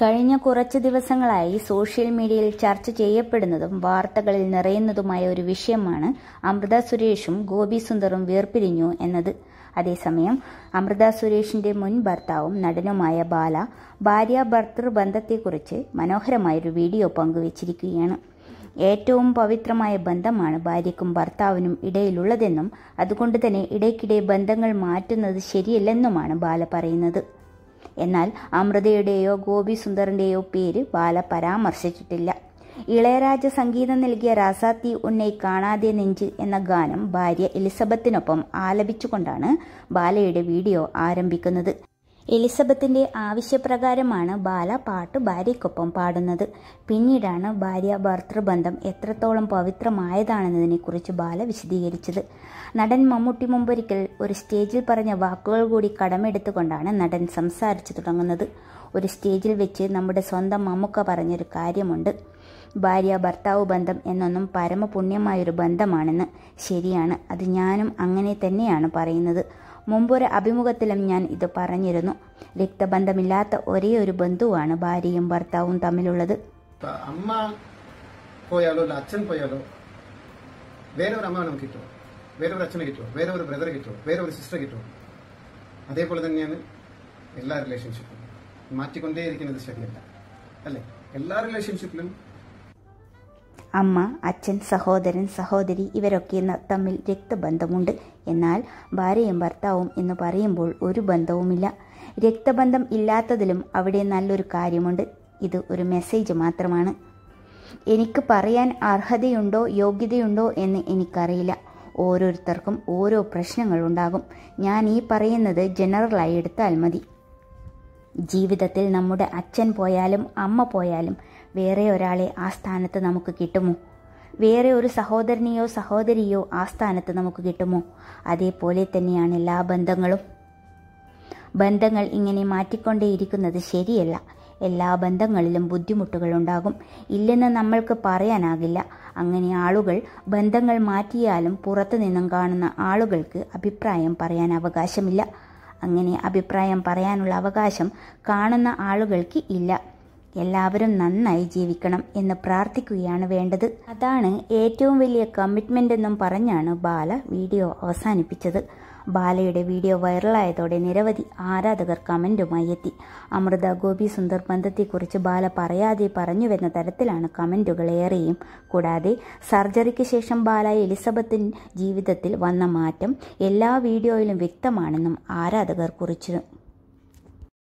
കഴിഞ്ഞ കുറച്ച് ദിവസങ്ങളായി സോഷ്യൽ മീഡിയയിൽ ചർച്ച ചെയ്യപ്പെടുന്നതും വാർത്തകളിൽ നിറയുന്നതുമായ ഒരു വിഷയമാണ് അമൃത സുരേഷും ഗോപി സുന്ദറും വേർപിരിഞ്ഞു എന്നത്. അതേസമയം അമൃത സുരേഷിന്റെ മുൻ ഭർത്താവും നടനുമായ ബാല ഭാര്യ ഭർത്തൃ ബന്ധത്തെക്കുറിച്ച് മനോഹരമായൊരു വീഡിയോ പങ്കുവച്ചിരിക്കുകയാണ്. ഏറ്റവും പവിത്രമായ ബന്ധമാണ് ഭാര്യയ്ക്കും ഭർത്താവിനും ഇടയിലുള്ളതെന്നും അതുകൊണ്ട് തന്നെ ഇടയ്ക്കിടെ ബന്ധങ്ങൾ മാറ്റുന്നത് ശരിയല്ലെന്നുമാണ് ബാല പറയുന്നത്. എന്നാൽ അമൃതയുടെയോ ഗോപി സുന്ദറിന്റെയോ പേര് ബാല പരാമർശിച്ചിട്ടില്ല. ഇളയരാജ സംഗീതം നൽകിയ രാസാത്തി ഉന്നെ കാണാതെ നെഞ്ച് എന്ന ഗാനം ഭാര്യ എലിസബത്തിനൊപ്പം ആലപിച്ചുകൊണ്ടാണ് ബാലയുടെ വീഡിയോ ആരംഭിക്കുന്നത്. എലിസബത്തിന്റെ ആവശ്യപ്രകാരമാണ് ബാല പാട്ട് ഭാര്യയ്ക്കൊപ്പം പാടുന്നത്. പിന്നീടാണ് ഭാര്യ ഭർത്തൃബന്ധം എത്രത്തോളം പവിത്രമായതാണെന്നതിനെക്കുറിച്ച് ബാല വിശദീകരിച്ചത്. നടൻ മമ്മൂട്ടി മുമ്പൊരിക്കൽ ഒരു സ്റ്റേജിൽ പറഞ്ഞ വാക്കുകൾ കൂടി കടമെടുത്തുകൊണ്ടാണ് നടൻ സംസാരിച്ചു തുടങ്ങുന്നത്. ഒരു സ്റ്റേജിൽ വെച്ച് നമ്മുടെ സ്വന്തം മമ്മുക്ക പറഞ്ഞൊരു കാര്യമുണ്ട്. ഭാര്യ ഭർത്താവ് ബന്ധം എന്നൊന്നും പരമപുണ്യമായൊരു ബന്ധമാണെന്ന് ശരിയാണ്. അത് ഞാനും അങ്ങനെ തന്നെയാണ് പറയുന്നത്. മുമ്പൊരു അഭിമുഖത്തിലും ഞാൻ ഇത് പറഞ്ഞിരുന്നു. രക്തബന്ധമില്ലാത്ത ഒരേ ഒരു ബന്ധുവാണ് ഭാര്യയും ഭർത്താവും തമ്മിലുള്ളത്. അമ്മ പോയാലോ അച്ഛൻ പോയാലോ? വേറെ ഒരു അമ്മ നമുക്ക് കിട്ടുമോ? വേറെ ഒരു അച്ഛനെ കിട്ടുമോ? വേറെ ഒരു ബ്രദർ കിട്ടുമോ? വേറെ ഒരു സിസ്റ്റർ കിട്ടുമോ? അതേപോലെ തന്നെയാണ് എല്ലാ റിലേഷൻഷിപ്പും മാറ്റിക്കൊണ്ടേയിരിക്കുന്നത് ശരിയല്ല. അല്ലേ? എല്ലാ റിലേഷൻഷിപ്പിലും അമ്മ അച്ഛൻ സഹോദരൻ സഹോദരി ഇവരൊക്കെ തമ്മിൽ രക്തബന്ധമുണ്ട്. എന്നാൽ ഭാര്യയും ഭർത്താവും എന്ന് പറയുമ്പോൾ ഒരു ബന്ധവുമില്ല. രക്തബന്ധം ഇല്ലാത്തതിലും അവിടെ നല്ലൊരു കാര്യമുണ്ട്. ഇത് ഒരു മെസ്സേജ് മാത്രമാണ്. എനിക്ക് പറയാൻ അർഹതയുണ്ടോ യോഗ്യതയുണ്ടോ എന്ന് എനിക്കറിയില്ല. ഓരോരുത്തർക്കും ഓരോ പ്രശ്നങ്ങളുണ്ടാകും ഞാൻ ഈ പറയുന്നത് ജനറലായി എടുത്താൽ മതി. ജീവിതത്തിൽ നമ്മുടെ അച്ഛൻ പോയാലും അമ്മ പോയാലും വേറെ ഒരാളെ ആ സ്ഥാനത്ത് നമുക്ക് കിട്ടുമോ? വേറെ ഒരു സഹോദരനെയോ സഹോദരിയോ ആ സ്ഥാനത്ത് നമുക്ക് കിട്ടുമോ? അതേപോലെ തന്നെയാണ് എല്ലാ ബന്ധങ്ങളും. ബന്ധങ്ങൾ ഇങ്ങനെ മാറ്റിക്കൊണ്ടേയിരിക്കുന്നത് ശരിയല്ല. എല്ലാ ബന്ധങ്ങളിലും ബുദ്ധിമുട്ടുകൾ ഉണ്ടാകും. ഇല്ലെന്ന് നമ്മൾക്ക് പറയാനാകില്ല. അങ്ങനെ ആളുകൾ ബന്ധങ്ങൾ മാറ്റിയാലും പുറത്തു നിന്നും കാണുന്ന ആളുകൾക്ക് അഭിപ്രായം പറയാൻ അവകാശമില്ല. അങ്ങനെ അഭിപ്രായം പറയാനുള്ള അവകാശം കാണുന്ന ആളുകൾക്ക് ഇല്ല. എല്ലാവരും നന്നായി ജീവിക്കണം എന്ന് പ്രാർത്ഥിക്കുകയാണ് വേണ്ടത്. അതാണ് ഏറ്റവും വലിയ കമ്മിറ്റ്മെന്റ് എന്നും പറഞ്ഞാണ് ബാല വീഡിയോ അവസാനിപ്പിച്ചത്. ബാലയുടെ വീഡിയോ വൈറലായതോടെ നിരവധി ആരാധകർ കമന്റുമായി എത്തി. അമൃത ഗോപി സുന്ദർ ബന്ധത്തെക്കുറിച്ച് ബാല പറയാതെ പറഞ്ഞുവെന്ന തരത്തിലാണ് കമന്റുകൾ ഏറെയും. കൂടാതെ സർജറിക്ക് ശേഷം ബാല എലിസബത്തിൻ ജീവിതത്തിൽ വന്ന മാറ്റം എല്ലാ വീഡിയോയിലും വ്യക്തമാണെന്നും ആരാധകർ കുറിച്ചു